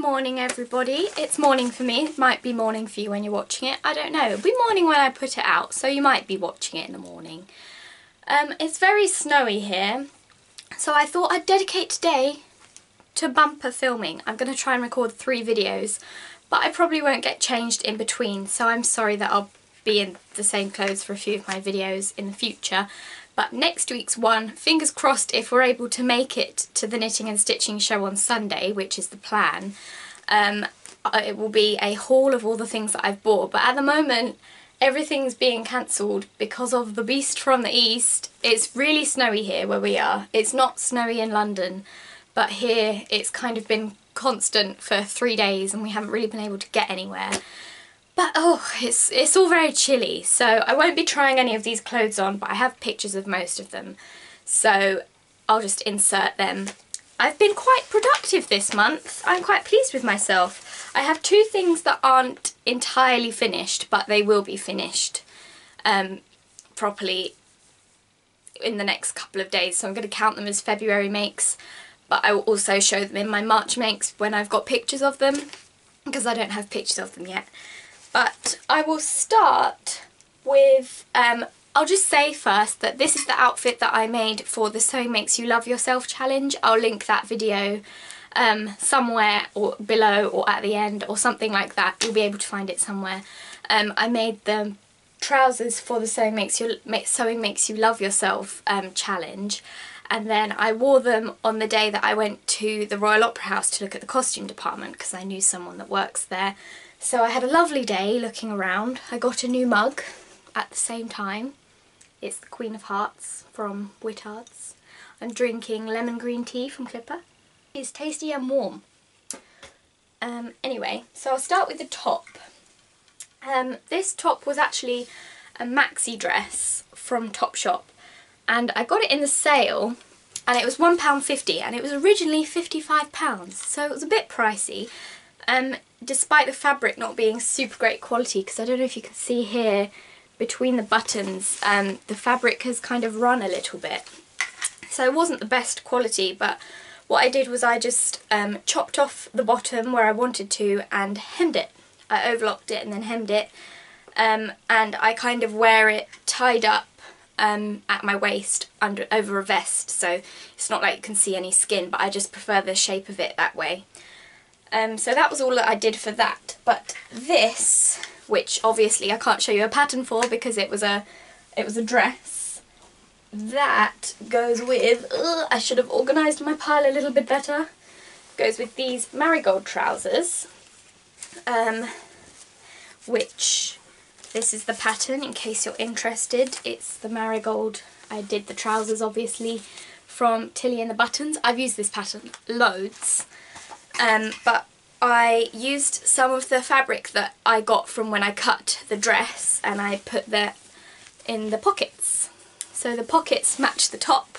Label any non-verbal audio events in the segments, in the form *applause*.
morning everybody. It's morning for me. It might be morning for you when you're watching it. I don't know. It'll be morning when I put it out, so you might be watching it in the morning. Um, it's very snowy here, so I thought I'd dedicate today to bumper filming. I'm going to try and record three videos, but I probably won't get changed in between, so I'm sorry that I'll be in the same clothes for a few of my videos in the future. But next week's one, fingers crossed if we're able to make it to the knitting and stitching show on Sunday, which is the plan, um, it will be a haul of all the things that I've bought. But at the moment, everything's being cancelled because of the beast from the east. It's really snowy here where we are. It's not snowy in London, but here it's kind of been constant for three days and we haven't really been able to get anywhere. But oh, it's, it's all very chilly, so I won't be trying any of these clothes on, but I have pictures of most of them. So I'll just insert them. I've been quite productive this month. I'm quite pleased with myself. I have two things that aren't entirely finished, but they will be finished um, properly in the next couple of days. So I'm going to count them as February makes, but I will also show them in my March makes when I've got pictures of them, because I don't have pictures of them yet. But I will start with, um, I'll just say first that this is the outfit that I made for the Sewing Makes You Love Yourself challenge. I'll link that video um, somewhere or below or at the end or something like that. You'll be able to find it somewhere. Um, I made the trousers for the Sewing Makes You, Sewing Makes you Love Yourself um, challenge and then I wore them on the day that I went to the Royal Opera House to look at the costume department because I knew someone that works there so I had a lovely day looking around. I got a new mug at the same time. It's the Queen of Hearts from Whittards. I'm drinking lemon green tea from Clipper. It's tasty and warm. Um, anyway, so I'll start with the top. Um, this top was actually a maxi dress from Topshop and I got it in the sale and it was £1.50 and it was originally £55 so it was a bit pricey um, despite the fabric not being super great quality, because I don't know if you can see here between the buttons, um, the fabric has kind of run a little bit. So it wasn't the best quality, but what I did was I just um, chopped off the bottom where I wanted to and hemmed it. I overlocked it and then hemmed it. Um, and I kind of wear it tied up um, at my waist under over a vest so it's not like you can see any skin but I just prefer the shape of it that way. Um, so that was all that I did for that. But this, which obviously I can't show you a pattern for because it was a, it was a dress, that goes with, ugh, I should have organised my pile a little bit better, goes with these marigold trousers, um, which this is the pattern in case you're interested. It's the marigold. I did the trousers obviously from Tilly and the Buttons. I've used this pattern loads. Um, but I used some of the fabric that I got from when I cut the dress and I put that in the pockets. So the pockets match the top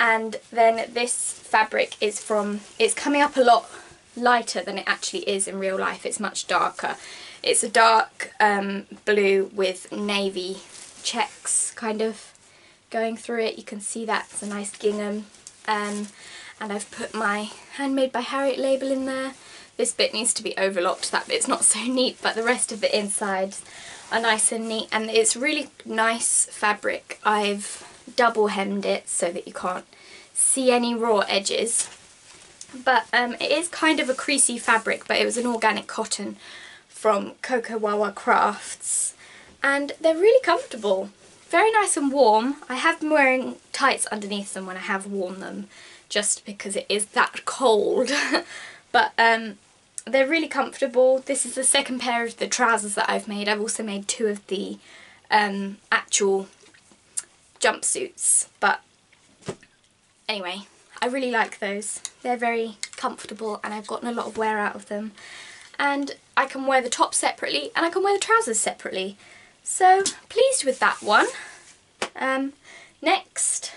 and then this fabric is from, it's coming up a lot lighter than it actually is in real life. It's much darker. It's a dark um, blue with navy checks kind of going through it. You can see that it's a nice gingham. Um, and I've put my Handmade by Harriet label in there. This bit needs to be overlocked, that bit's not so neat, but the rest of the insides are nice and neat and it's really nice fabric. I've double hemmed it so that you can't see any raw edges. But um, it is kind of a creasy fabric, but it was an organic cotton from Cocowawa Crafts. And they're really comfortable. Very nice and warm. I have been wearing tights underneath them when I have worn them just because it is that cold. *laughs* but um, they're really comfortable. This is the second pair of the trousers that I've made. I've also made two of the um, actual jumpsuits. But anyway, I really like those. They're very comfortable and I've gotten a lot of wear out of them. And I can wear the top separately and I can wear the trousers separately. So pleased with that one. Um, next,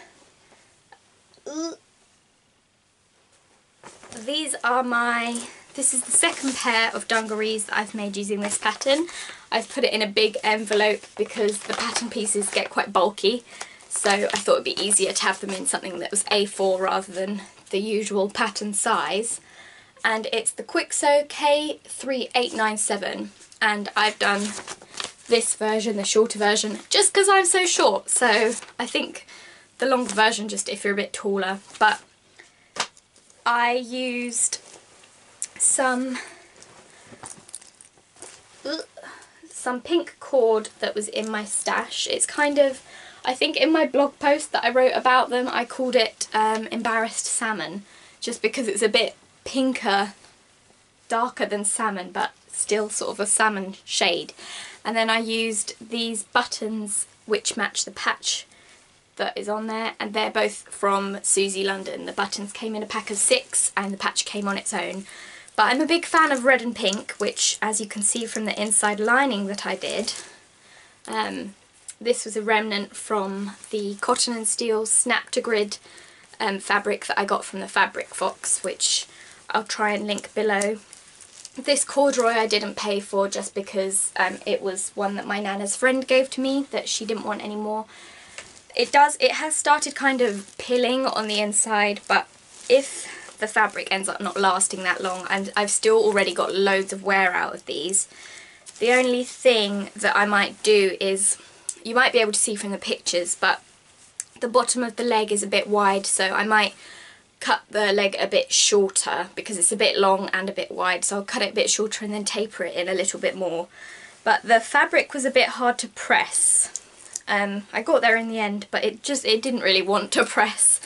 these are my, this is the second pair of dungarees that I've made using this pattern. I've put it in a big envelope because the pattern pieces get quite bulky so I thought it would be easier to have them in something that was A4 rather than the usual pattern size. and it's the Kwik Sew K3897 and I've done this version, the shorter version, just because I'm so short. So I think the longer version just if you're a bit taller. But I used some some pink cord that was in my stash. It's kind of, I think in my blog post that I wrote about them, I called it um, Embarrassed Salmon, just because it's a bit pinker, darker than salmon, but still sort of a salmon shade. And then I used these buttons which match the patch that is on there and they're both from Susie London. The buttons came in a pack of six and the patch came on its own. But I'm a big fan of red and pink which as you can see from the inside lining that I did, um, this was a remnant from the Cotton and Steel Snap to Grid um, fabric that I got from the Fabric Fox which I'll try and link below. This corduroy I didn't pay for just because um, it was one that my nana's friend gave to me that she didn't want anymore. It does, it has started kind of pilling on the inside but if the fabric ends up not lasting that long and I've still already got loads of wear out of these. The only thing that I might do is, you might be able to see from the pictures but the bottom of the leg is a bit wide so I might cut the leg a bit shorter because it's a bit long and a bit wide so I'll cut it a bit shorter and then taper it in a little bit more but the fabric was a bit hard to press um, I got there in the end but it just it didn't really want to press.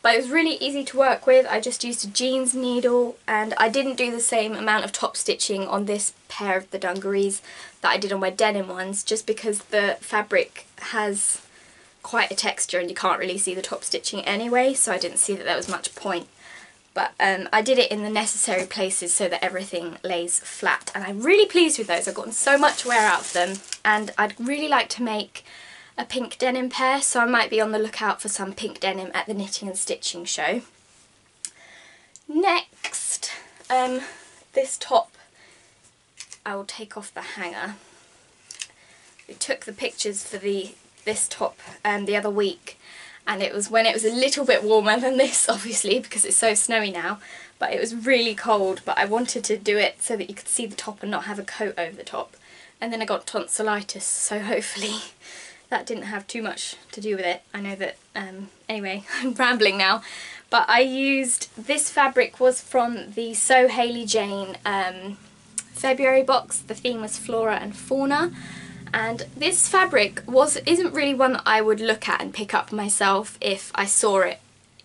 But it was really easy to work with. I just used a jeans needle and I didn't do the same amount of top stitching on this pair of the dungarees that I did on my denim ones just because the fabric has quite a texture and you can't really see the top stitching anyway so I didn't see that there was much point. But um, I did it in the necessary places so that everything lays flat and I'm really pleased with those. I've gotten so much wear out of them and I'd really like to make a pink denim pair so I might be on the lookout for some pink denim at the knitting and stitching show. Next, um, this top I will take off the hanger. We took the pictures for the this top um, the other week and it was when it was a little bit warmer than this *laughs* obviously because it's so snowy now but it was really cold but I wanted to do it so that you could see the top and not have a coat over the top and then I got tonsillitis so *laughs* hopefully that didn't have too much to do with it. I know that, um, anyway, *laughs* I'm rambling now. But I used, this fabric was from the Sew Hayley Jane um, February box. The theme was Flora and Fauna and this fabric was isn't really one that I would look at and pick up myself if I saw it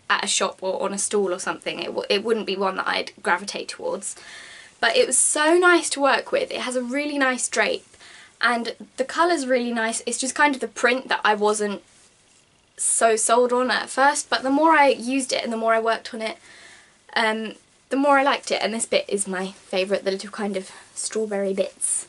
at a shop or on a stall or something. It, it wouldn't be one that I'd gravitate towards. But it was so nice to work with. It has a really nice drape and the colour's really nice. It's just kind of the print that I wasn't so sold on at first but the more I used it and the more I worked on it um, the more I liked it and this bit is my favourite, the little kind of strawberry bits.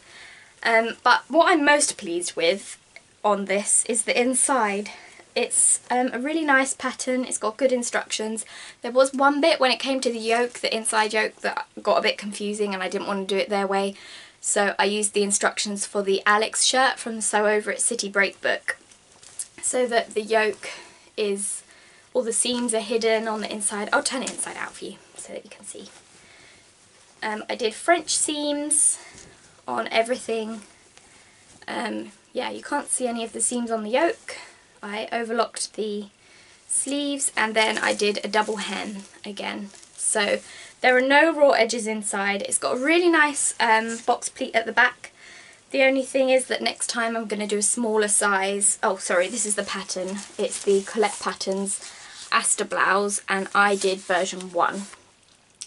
Um, but what I'm most pleased with on this is the inside. It's um, a really nice pattern, it's got good instructions. There was one bit when it came to the yoke, the inside yoke, that got a bit confusing and I didn't want to do it their way. So I used the instructions for the Alex shirt from the Sew Over It City Break book. So that the yoke is, all the seams are hidden on the inside. I'll turn it inside out for you so that you can see. Um, I did French seams on everything. Um, yeah, you can't see any of the seams on the yoke. I overlocked the sleeves and then I did a double hem again. So there are no raw edges inside. It's got a really nice um, box pleat at the back. The only thing is that next time I'm going to do a smaller size. Oh, sorry, this is the pattern. It's the Colette Patterns Aster blouse and I did version 1.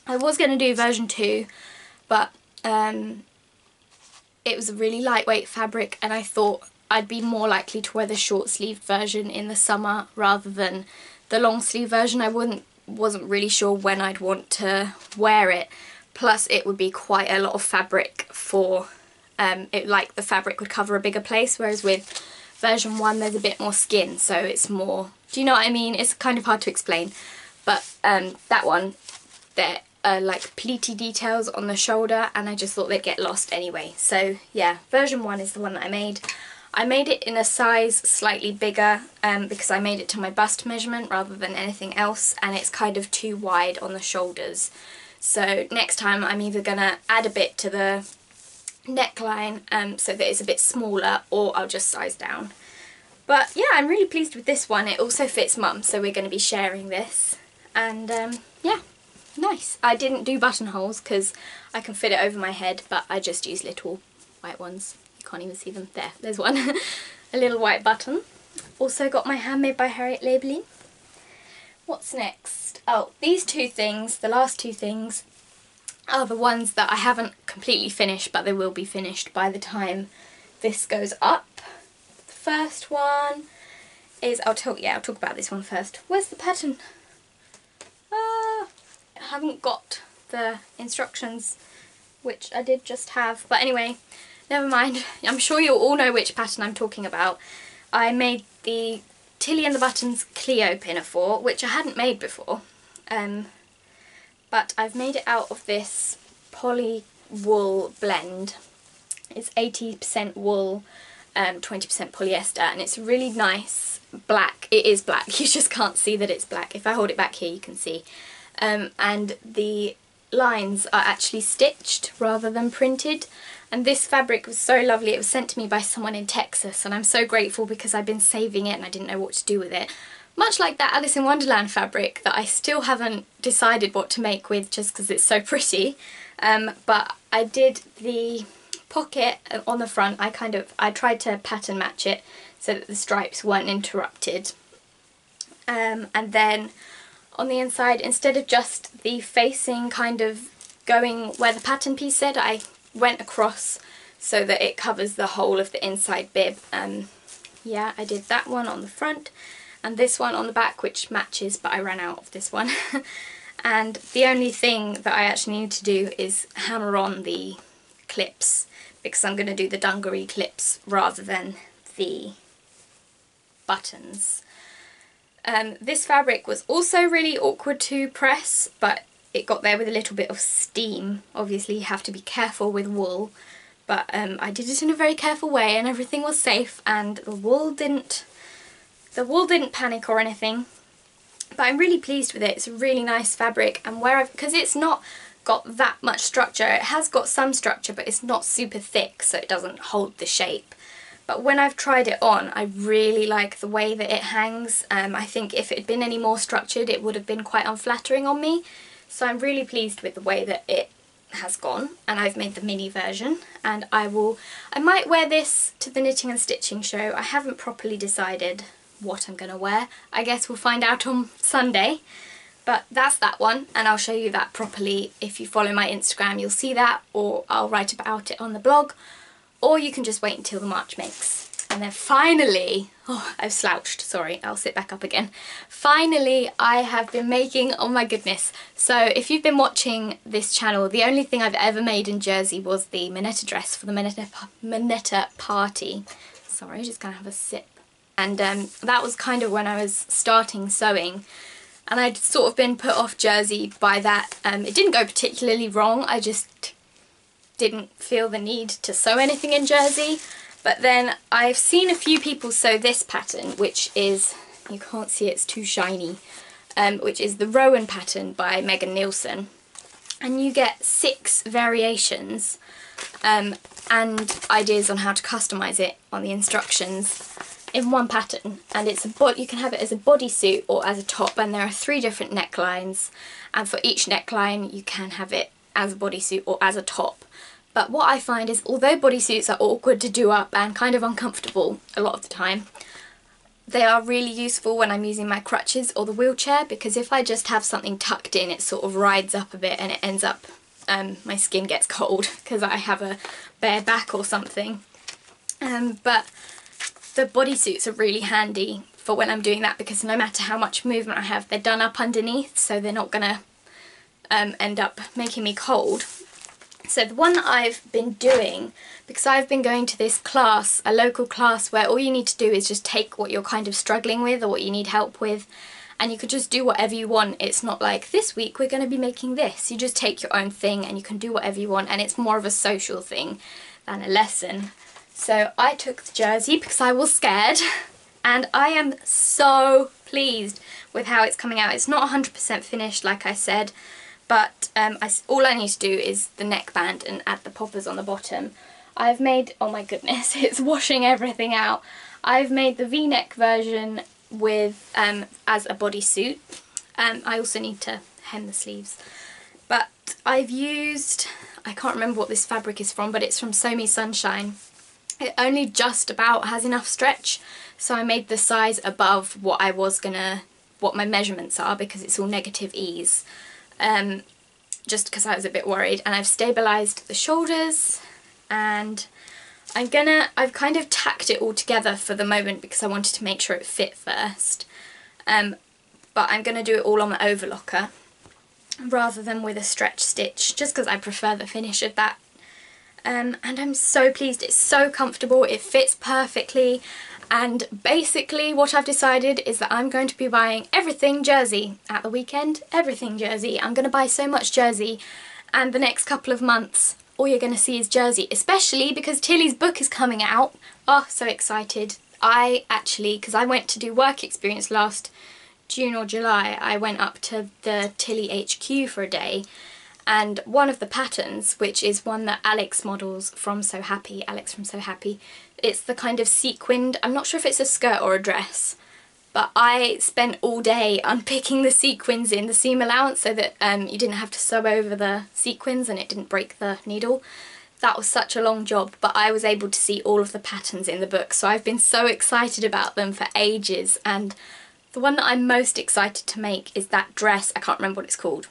I was going to do version 2, but um, it was a really lightweight fabric and I thought I'd be more likely to wear the short sleeved version in the summer rather than the long sleeve version. I wouldn't wasn't really sure when I'd want to wear it. Plus it would be quite a lot of fabric for, um, it like the fabric would cover a bigger place whereas with version 1 there's a bit more skin so it's more, do you know what I mean? It's kind of hard to explain. But um, that one, there are like pleaty details on the shoulder and I just thought they'd get lost anyway. So yeah, version 1 is the one that I made. I made it in a size slightly bigger um, because I made it to my bust measurement rather than anything else and it's kind of too wide on the shoulders. So next time I'm either going to add a bit to the neckline um, so that it's a bit smaller or I'll just size down. But yeah, I'm really pleased with this one. It also fits mum, so we're going to be sharing this. And um, yeah, nice. I didn't do buttonholes because I can fit it over my head, but I just use little white ones. Can't even see them. There, there's one. *laughs* a little white button. Also got my Handmade by Harriet labelling. What's next? Oh, these two things, the last two things, are the ones that I haven't completely finished, but they will be finished by the time this goes up. The first one is, I'll talk, yeah, I'll talk about this one first. Where's the pattern? Ah, I haven't got the instructions, which I did just have. But anyway, never mind. *laughs* I'm sure you'll all know which pattern I'm talking about. I made the Tilly and the Buttons Cleo pinafore, which I hadn't made before. Um, but I've made it out of this poly wool blend. It's 80% wool, 20% um, polyester, and it's really nice black. It is black, *laughs* you just can't see that it's black. If I hold it back here, you can see. Um, and the lines are actually stitched rather than printed. And this fabric was so lovely. It was sent to me by someone in Texas, and I'm so grateful because I've been saving it and I didn't know what to do with it. Much like that Alice in Wonderland fabric that I still haven't decided what to make with just because it's so *laughs* pretty. Um, but I did the pocket on the front, I kind of, I tried to pattern match it so that the stripes weren't interrupted. Um, and then on the inside, instead of just the facing kind of going where the pattern piece said, I went across so that it covers the whole of the inside bib. Um, yeah, I did that one on the front and this one on the back which matches but I ran out of this one *laughs* and the only thing that I actually need to do is hammer on the clips because I'm going to do the dungaree clips rather than the buttons. Um, this fabric was also really awkward to press but it got there with a little bit of steam. Obviously you have to be careful with wool but um, I did it in a very careful way and everything was safe and the wool didn't the wool didn't panic or anything, but I'm really pleased with it. It's a really nice fabric and where I've, because it's not got that much structure, it has got some structure but it's not super thick so it doesn't hold the shape. But when I've tried it on, I really like the way that it hangs. Um, I think if it had been any more structured, it would have been quite unflattering on me. So I'm really pleased with the way that it has gone and I've made the mini version and I will I might wear this to the knitting and stitching show I haven't properly decided what I'm going to wear. I guess we'll find out on Sunday. But that's that one and I'll show you that properly. If you follow my Instagram you'll see that or I'll write about it on the blog or you can just wait until the March makes. And then finally, oh I've slouched, sorry, I'll sit back up again. Finally I have been making, oh my goodness. So if you've been watching this channel, the only thing I've ever made in Jersey was the Moneta dress for the Moneta, Moneta party. Sorry, just gonna have a sip and um, that was kind of when I was starting sewing and I'd sort of been put off Jersey by that. Um, it didn't go particularly wrong, I just didn't feel the need to sew anything in Jersey. But then I've seen a few people sew this pattern, which is, you can't see it's too shiny, um, which is the Rowan pattern by Megan Nielsen. And you get six variations um, and ideas on how to customise it on the instructions in one pattern. And it's a you can have it as a bodysuit or as a top and there are three different necklines. And for each neckline you can have it as a bodysuit or as a top but what I find is although bodysuits are awkward to do up and kind of uncomfortable a lot of the time they are really useful when I'm using my crutches or the wheelchair because if I just have something tucked in it sort of rides up a bit and it ends up um, my skin gets cold *laughs* because I have a bare back or something um, but the bodysuits are really handy for when I'm doing that because no matter how much movement I have, they're done up underneath, so they're not going to um, end up making me cold. So the one that I've been doing, because I've been going to this class, a local class, where all you need to do is just take what you're kind of struggling with or what you need help with, and you could just do whatever you want. It's not like, this week we're going to be making this. You just take your own thing and you can do whatever you want, and it's more of a social thing than a lesson. So I took the jersey because I was scared *laughs* and I am so pleased with how it's coming out. It's not 100% finished like I said but um, I, all I need to do is the neckband and add the poppers on the bottom. I've made, oh my goodness, *laughs* it's washing everything out. I've made the v-neck version with um, as a bodysuit. Um, I also need to hem the sleeves. But I've used, I can't remember what this fabric is from, but it's from Me Sunshine. It only just about has enough stretch, so I made the size above what I was gonna, what my measurements are because it's all negative ease. Um, just because I was a bit worried and I've stabilised the shoulders and I'm gonna, I've kind of tacked it all together for the moment because I wanted to make sure it fit first. Um, but I'm gonna do it all on the overlocker rather than with a stretch stitch just because I prefer the finish of that. Um, and I'm so pleased, it's so comfortable, it fits perfectly and basically what I've decided is that I'm going to be buying everything jersey at the weekend, everything jersey. I'm going to buy so much jersey and the next couple of months all you're going to see is Jersey, especially because Tilly's book is coming out. Oh, so excited. I actually, because I went to do work experience last June or July, I went up to the Tilly HQ for a day and one of the patterns, which is one that Alex models from So Happy, Alex from So Happy, it's the kind of sequined, I'm not sure if it's a skirt or a dress, but I spent all day *laughs* unpicking the sequins in the seam allowance so that um, you didn't have to sew over the sequins and it didn't break the needle. That was such a long job, but I was able to see all of the patterns in the book, so I've been so excited about them for ages, and the one that I'm most excited to make is that dress, I can't remember what it's called,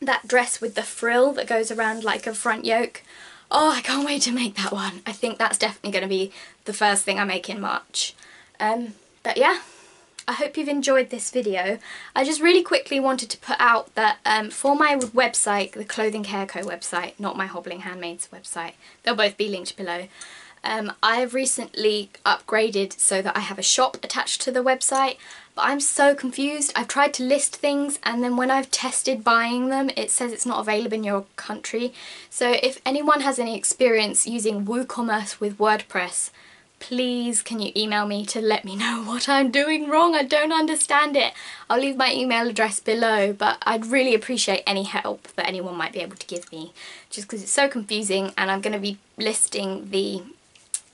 that dress with the frill that goes around like a front yoke. Oh, I can't wait to make that one. I think that's definitely going to be the first thing I make in March. Um, but yeah, I hope you've enjoyed this video. I just really quickly wanted to put out that um, for my website, the Clothing Care Co website, not my Hobbling Handmades website, they'll both be linked below, um, I have recently upgraded so that I have a shop attached to the website, but I'm so confused. I've tried to list things and then when I've tested buying them, it says it's not available in your country. So if anyone has any experience using WooCommerce with WordPress, please can you email me to let me *laughs* know what I'm doing wrong. I don't understand it. I'll leave my email address below but I'd really appreciate any help that anyone might be able to give me just because it's so confusing and I'm going to be listing the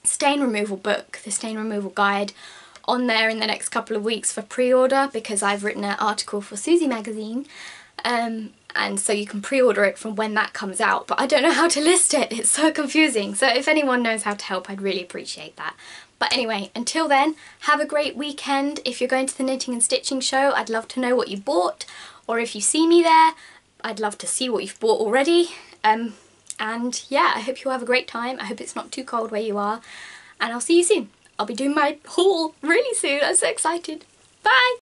stain removal book, the stain removal guide on there in the next couple of weeks for pre-order because I've written an article for Susie magazine. Um, and so you can pre-order it from when that comes out but I don't know how to list it. It's so confusing. So if anyone knows how to help I'd really appreciate that. But anyway until then have a great weekend. If you're going to the knitting and stitching show I'd love to know what you bought. Or if you see me there I'd love to see what you've bought already. Um, and yeah I hope you have a great time. I hope it's not too cold where you are. And I'll see you soon. I'll be doing my haul really soon. I'm so excited. Bye